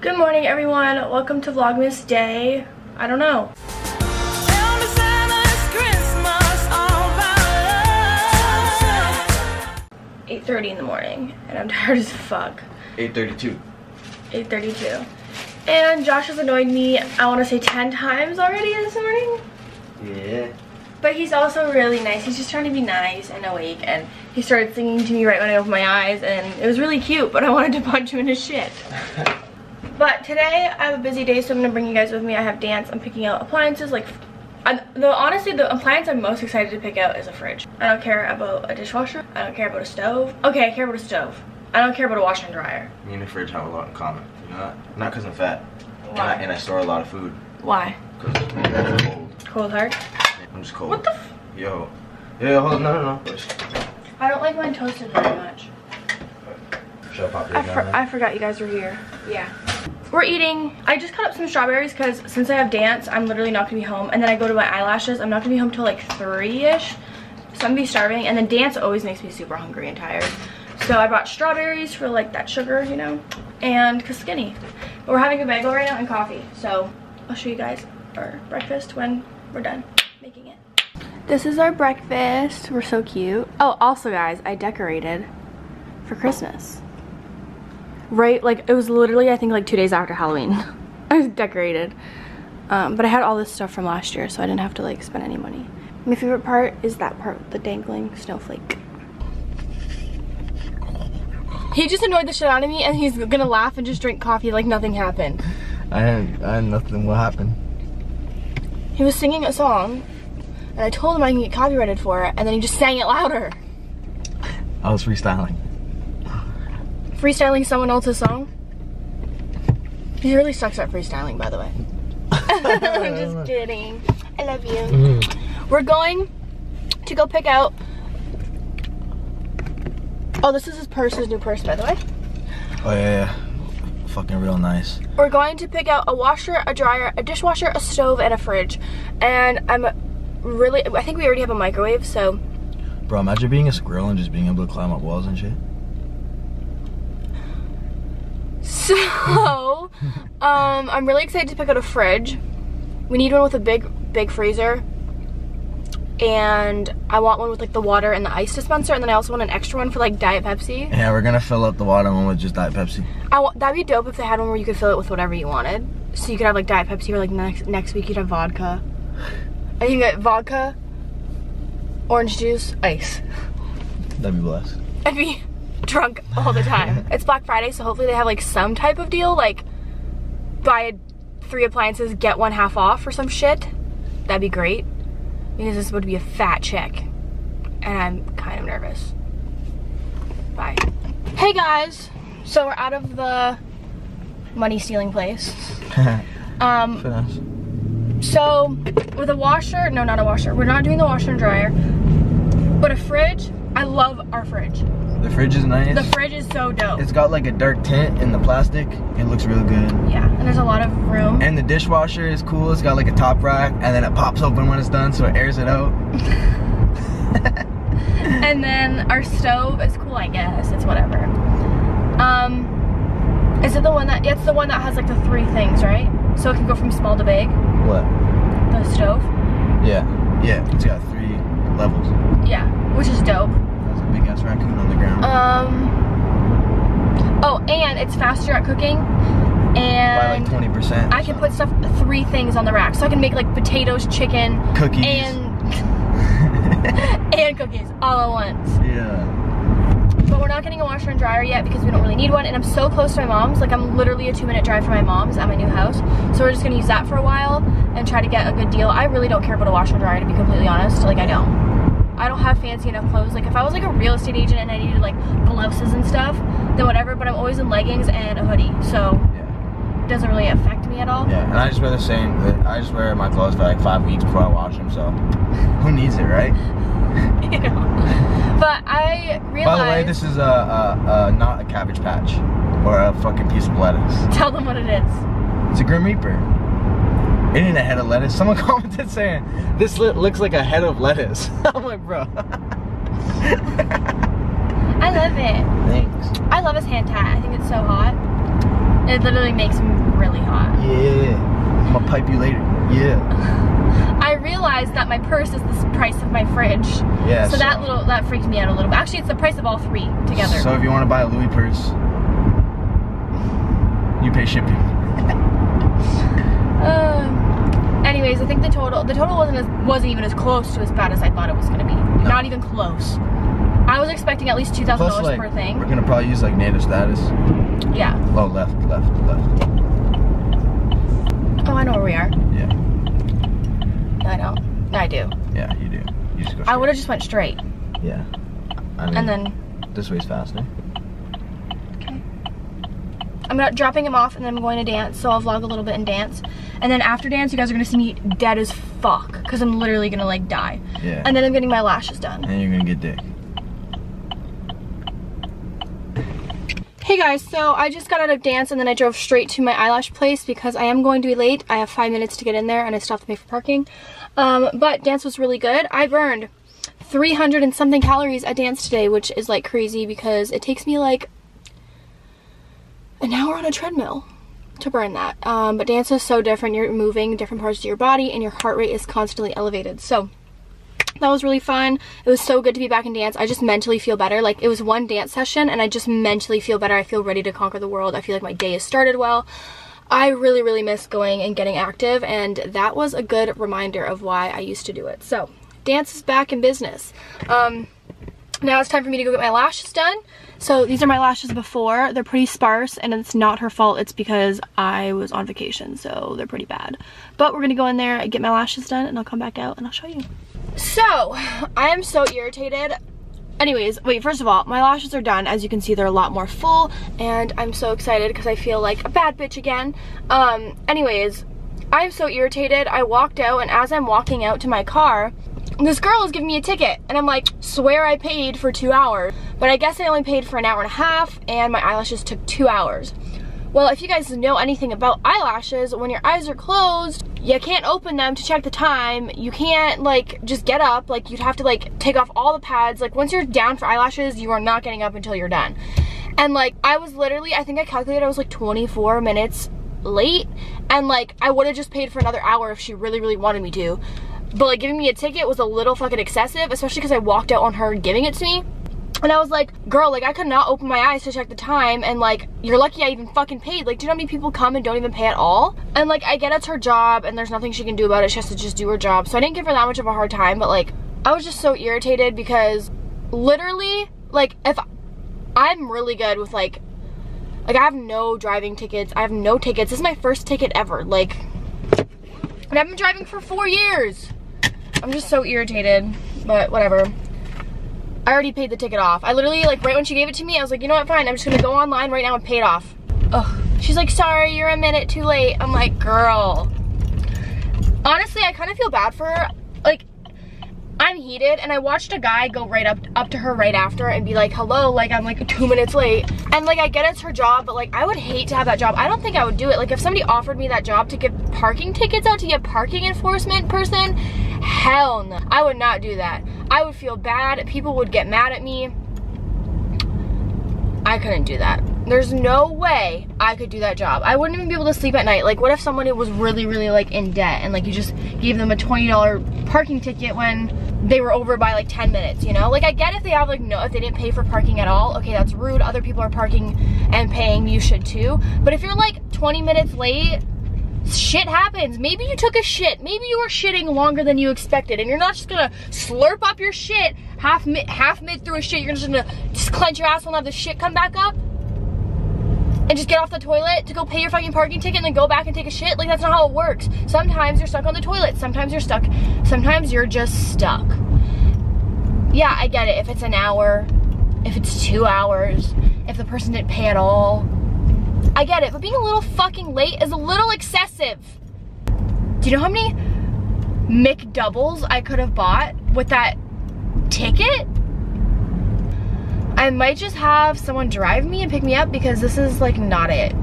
Good morning everyone. Welcome to Vlogmas Day. I don't know. 8.30 in the morning and I'm tired as fuck. 8.32. 8.32. And Josh has annoyed me, I want to say 10 times already this morning. Yeah. But he's also really nice. He's just trying to be nice and awake. And he started singing to me right when I opened my eyes. And it was really cute, but I wanted to punch him in his shit. but today, I have a busy day, so I'm going to bring you guys with me. I have dance. I'm picking out appliances. Like, I'm, the honestly, the appliance I'm most excited to pick out is a fridge. I don't care about a dishwasher. I don't care about a stove. Okay, I care about a stove. I don't care about a washer and dryer. Me and the fridge have a lot in common. You know that? Not because I'm fat. Why? And I, and I store a lot of food. Why? Because I'm cold. Cold heart? I'm just cold. What the f- Yo. Yeah, hold on. No, no, no. I don't like mine toasted very much. I I, for I forgot you guys were here. Yeah. We're eating. I just cut up some strawberries because since I have dance, I'm literally not gonna be home. And then I go to my eyelashes. I'm not gonna be home till like 3-ish. So I'm gonna be starving. And then dance always makes me super hungry and tired. So I bought strawberries for like that sugar, you know, and cause skinny. But we're having a bagel right now and coffee. So I'll show you guys our breakfast when we're done making it. This is our breakfast. We're so cute. Oh, also guys, I decorated for Christmas. Right, like it was literally I think like two days after Halloween. I was decorated. Um, but I had all this stuff from last year so I didn't have to like spend any money. My favorite part is that part, the dangling snowflake. He just annoyed the shit out of me and he's gonna laugh and just drink coffee like nothing happened. I had, I had nothing. will happen He was singing a song and I told him I can get copyrighted for it and then he just sang it louder. I was freestyling. Freestyling someone else's song? He really sucks at freestyling by the way. I'm just kidding. I love you. Mm. We're going to go pick out. Oh, this is his purse, his new purse, by the way. Oh, yeah, yeah. Fucking real nice. We're going to pick out a washer, a dryer, a dishwasher, a stove, and a fridge. And I'm really, I think we already have a microwave, so. Bro, imagine being a squirrel and just being able to climb up walls and shit. So, um, I'm really excited to pick out a fridge. We need one with a big, big freezer. And I want one with like the water and the ice dispenser. And then I also want an extra one for like Diet Pepsi. Yeah, we're gonna fill up the water one with just Diet Pepsi. I that'd be dope if they had one where you could fill it with whatever you wanted. So you could have like Diet Pepsi or like next, next week you'd have vodka. And you can get vodka, orange juice, ice. That'd be blessed. I'd be drunk all the time. it's Black Friday, so hopefully they have like some type of deal, like buy three appliances, get one half off or some shit. That'd be great. Because this would be a fat check. And I'm kind of nervous. Bye. Hey guys! So we're out of the money stealing place. Um, so with a washer, no, not a washer. We're not doing the washer and dryer. But a fridge, I love our fridge. The fridge is nice. The fridge is so dope. It's got like a dark tint in the plastic. It looks real good. Yeah, and there's a lot of room. And the dishwasher is cool. It's got like a top rack and then it pops open when it's done so it airs it out. And then our stove is cool, I guess. It's whatever. Um, is it the one that, it's the one that has like the three things, right? So it can go from small to big, What? the stove. Yeah. Yeah. It's got three levels. Yeah, which is dope. There's a big ass raccoon on the ground. Um, oh, and it's faster at cooking. And By like 20%. I can put stuff, three things on the rack. So I can make like potatoes, chicken, cookies. and, and cookies all at once. yeah. But we're not getting a washer and dryer yet because we don't really need one. And I'm so close to my mom's. Like I'm literally a two minute drive from my mom's at my new house. So we're just gonna use that for a while and try to get a good deal. I really don't care about a washer and dryer to be completely honest. Like I don't. I don't have fancy enough clothes. Like if I was like a real estate agent and I needed like blouses and stuff, then whatever. But I'm always in leggings and a hoodie. So Yeah. it doesn't really affect me at all. Yeah. And I just wear the same. I just wear my clothes for like five weeks before I wash them. So who needs it, right? you know. But I realized By the way, this is a, a, a not a cabbage patch or a fucking piece of lettuce. tell them what it is. It's a Grim Reaper. It ain't a head of lettuce. Someone commented saying this looks like a head of lettuce. I'm like, bro. I love it. Thanks. I love his hand tie. I think it's so hot. It literally makes me really hot. Yeah. I'm gonna pipe you later. Yeah. I realized that my purse is the price of my fridge. Yeah. So, that little that freaked me out a little bit. Actually, it's the price of all three together. So if you want to buy a Louis purse, you pay shipping. Uh, anyways, I think the total the total wasn't as wasn't even as close to as bad as I thought it was gonna be. Not even close. I was expecting at least two thousand dollars like, per thing. we're gonna probably use like native status. Yeah. Oh, left, left, left. Oh, I know where we are. Yeah. I know. I do. Yeah, you do. You just go. I would have just went straight, Yeah. I mean, and then this way's faster. I'm not dropping him off, and then I'm going to dance. So I'll vlog a little bit and dance, and then after dance, you guys are gonna see me dead as fuck, cause I'm literally gonna like die. Yeah. And then I'm getting my lashes done. and you're gonna get dick. Hey guys, so I just got out of dance and then I drove straight to my eyelash place because I am going to be late. I have five minutes to get in there and I stopped to pay for parking. Um, but dance was really good. I burned 300 and something calories at dance today, which is like crazy because it takes me like an hour on a treadmill to burn that. Um, but dance is so different. You're moving different parts of your body and your heart rate is constantly elevated. So that was really fun. It was so good to be back in dance. I just mentally feel better. Like it was one dance session and I just mentally feel better. I feel ready to conquer the world. I feel like my day has started well. I really, really miss going and getting active and that was a good reminder of why I used to do it. So dance is back in business. Um, now it's time for me to go get my lashes done. So these are my lashes before. They're pretty sparse and it's not her fault. It's because I was on vacation, so they're pretty bad. But we're gonna go in there, and get my lashes done, and I'll come back out and I'll show you. So, I am so irritated. Anyways, wait, first of all, my lashes are done. As you can see, they're a lot more full, and I'm so excited because I feel like a bad bitch again. Um, anyways, I'm so irritated. I walked out, and as I'm walking out to my car, this girl is giving me a ticket, and I'm like, swear I paid for two hours. But I guess I only paid for an hour and a half, and my eyelashes took two hours. Well, if you guys know anything about eyelashes, when your eyes are closed, you can't open them to check the time. You can't like just get up. Like you'd have to like take off all the pads. Like once you're down for eyelashes, you are not getting up until you're done. And like I was literally, I think I calculated I was like 24 minutes late. And like I would have just paid for another hour if she really, really wanted me to. But like giving me a ticket was a little fucking excessive, especially because I walked out on her giving it to me. And I was like, girl, like I could not open my eyes to check the time and like, you're lucky I even fucking paid. Like, do you know how many people come and don't even pay at all? And like, I get it's her job and there's nothing she can do about it. She has to just do her job. So I didn't give her that much of a hard time, but like, I was just so irritated because literally, like, if I'm really good with like, like I have no driving tickets. I have no tickets. This is my first ticket ever. Like, and I've been driving for four years. I'm just so irritated, but whatever. I already paid the ticket off. I literally, like, right when she gave it to me, I was like, you know what, fine, I'm just gonna go online right now and pay it off. Ugh. She's like, sorry, you're a minute too late. I'm like, girl. Honestly, I kind of feel bad for her. I'm heated, and I watched a guy go right up up to her right after and be like, hello, like, I'm like two minutes late. And like, I get it's her job, but like, I would hate to have that job. I don't think I would do it. Like, if somebody offered me that job to give parking tickets out to a parking enforcement person, hell no. I would not do that. I would feel bad. People would get mad at me. I couldn't do that. There's no way I could do that job. I wouldn't even be able to sleep at night. Like, what if someone was really, really, like, in debt and, like, you just gave them a $20 parking ticket when they were over by, like, 10 minutes, you know? Like, I get if they have, like, no, if they didn't pay for parking at all. Okay, that's rude. Other people are parking and paying. You should, too. But if you're, like, 20 minutes late, shit happens. Maybe you took a shit. Maybe you were shitting longer than you expected, and you're not just gonna slurp up your shit half mid half mid through a shit. You're just gonna just clench your asshole and have the shit come back up, and just get off the toilet to go pay your fucking parking ticket and then go back and take a shit. Like that's not how it works. Sometimes you're stuck on the toilet. Sometimes you're stuck. Sometimes you're just stuck. Yeah, I get it. If it's an hour, if it's two hours, if the person didn't pay at all. I get it, but being a little fucking late is a little excessive. Do you know how many McDoubles I could have bought with that ticket? I might just have someone drive me and pick me up because this is like not it.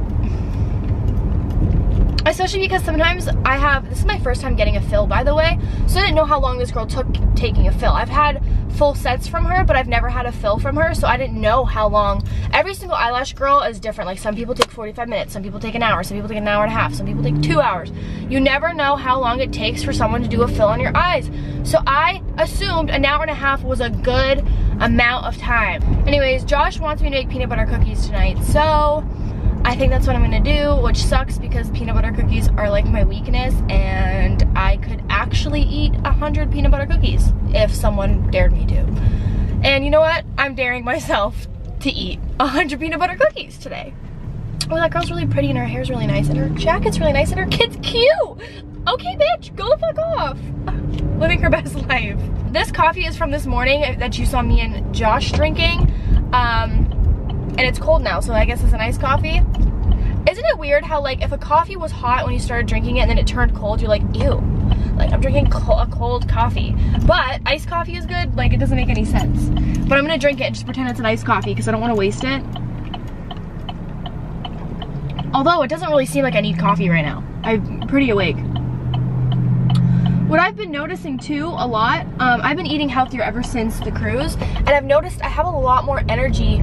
Especially because sometimes I have, this is my first time getting a fill by the way, so I didn't know how long this girl took taking a fill. I've had full sets from her, but I've never had a fill from her, so I didn't know how long. Every single eyelash girl is different. Like some people take 45 minutes, some people take an hour, some people take an hour and a half, some people take two hours. You never know how long it takes for someone to do a fill on your eyes. So I assumed an hour and a half was a good amount of time. Anyways, Josh wants me to make peanut butter cookies tonight, so I think that's what I'm gonna do, which sucks because peanut butter cookies are like my weakness and I could actually eat a 100 peanut butter cookies if someone dared me to. And you know what? I'm daring myself to eat a 100 peanut butter cookies today. Oh, that girl's really pretty and her hair's really nice and her jacket's really nice and her kid's cute. Okay, bitch, go fuck off. Living her best life. This coffee is from this morning that you saw me and Josh drinking. Um, and it's cold now, so I guess it's an iced coffee. Isn't it weird how like if a coffee was hot when you started drinking it and then it turned cold, you're like, ew. Like I'm drinking a cold coffee. But iced coffee is good, like it doesn't make any sense. But I'm gonna drink it and just pretend it's an iced coffee because I don't wanna waste it. Although it doesn't really seem like I need coffee right now. I'm pretty awake. What I've been noticing too a lot, um, I've been eating healthier ever since the cruise and I've noticed I have a lot more energy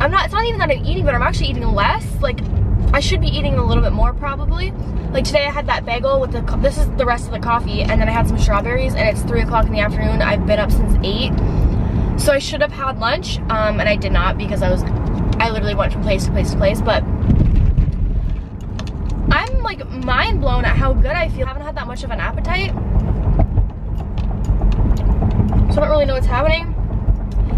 I'm not, it's not even that I'm eating, but I'm actually eating less. Like, I should be eating a little bit more probably. Like today I had that bagel with the, this is the rest of the coffee, and then I had some strawberries, and it's 3 o'clock in the afternoon. I've been up since 8. So I should have had lunch, um, and I did not because I was, I literally went from place to place to place, but like mind blown at how good I feel. I haven't had that much of an appetite. So I don't really know what's happening.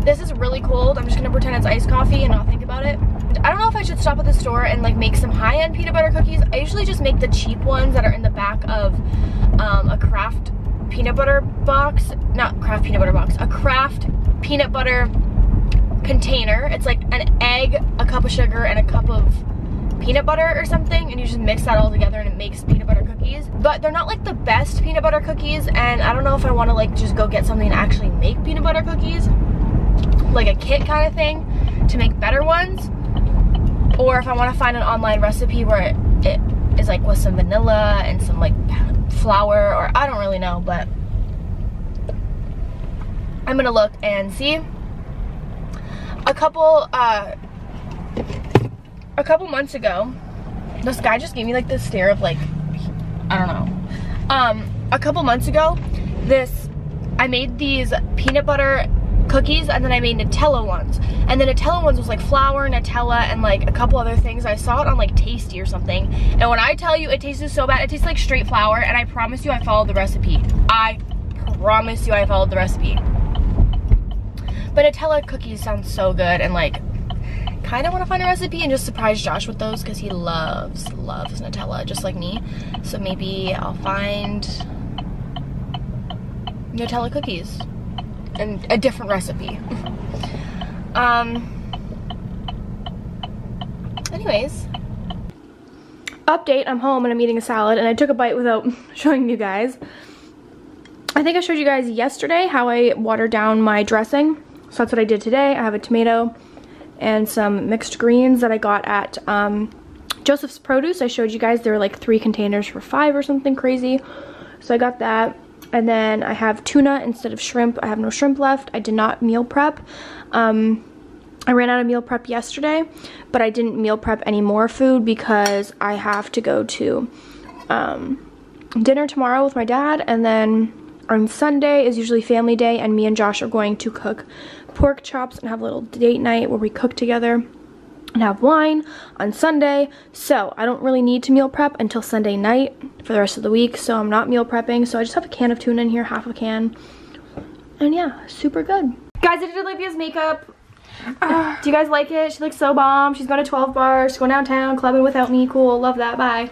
This is really cold. I'm just gonna pretend it's iced coffee and not think about it. I don't know if I should stop at the store and like make some high-end peanut butter cookies. I usually just make the cheap ones that are in the back of um, a Kraft peanut butter box. Not Kraft peanut butter box. A Kraft peanut butter container. It's like an egg, a cup of sugar, and a cup of peanut butter or something and you just mix that all together and it makes peanut butter cookies. But they're not like the best peanut butter cookies and I don't know if I want to like just go get something and actually make peanut butter cookies. Like a kit kind of thing to make better ones. Or if I want to find an online recipe where it, it is like with some vanilla and some like flour or I don't really know but I'm gonna look and see. A couple uh a couple months ago this guy just gave me like this stare of like I don't know um a couple months ago this I made these peanut butter cookies and then I made Nutella ones. And the Nutella ones was like flour, Nutella, and like a couple other things. I saw it on like Tasty or something. And when I tell you it tasted so bad, it tastes like straight flour and I promise you I followed the recipe. I promise you I followed the recipe. But Nutella cookies sound so good and like kind of want to find a recipe and just surprise Josh with those because he loves, loves Nutella just like me. So maybe I'll find Nutella cookies and a different recipe. um, anyways. Update, I'm home and I'm eating a salad and I took a bite without showing you guys. I think I showed you guys yesterday how I watered down my dressing. So that's what I did today. I have a tomato and some mixed greens that I got at um, Joseph's Produce. I showed you guys there were like three containers for five or something crazy. So I got that. And then I have tuna instead of shrimp. I have no shrimp left. I did not meal prep. Um, I ran out of meal prep yesterday, but I didn't meal prep any more food because I have to go to um, dinner tomorrow with my dad. And then on Sunday is usually family day and me and Josh are going to cook pork chops and have a little date night where we cook together and have wine on Sunday. So I don't really need to meal prep until Sunday night for the rest of the week. So I'm not meal prepping. So I just have a can of tuna in here, half a can. And yeah, super good. Guys, I did Olivia's makeup. Uh, do you guys like it? She looks so bomb. She's going to 12 bars. She's going downtown, clubbing without me. Cool. Love that. Bye.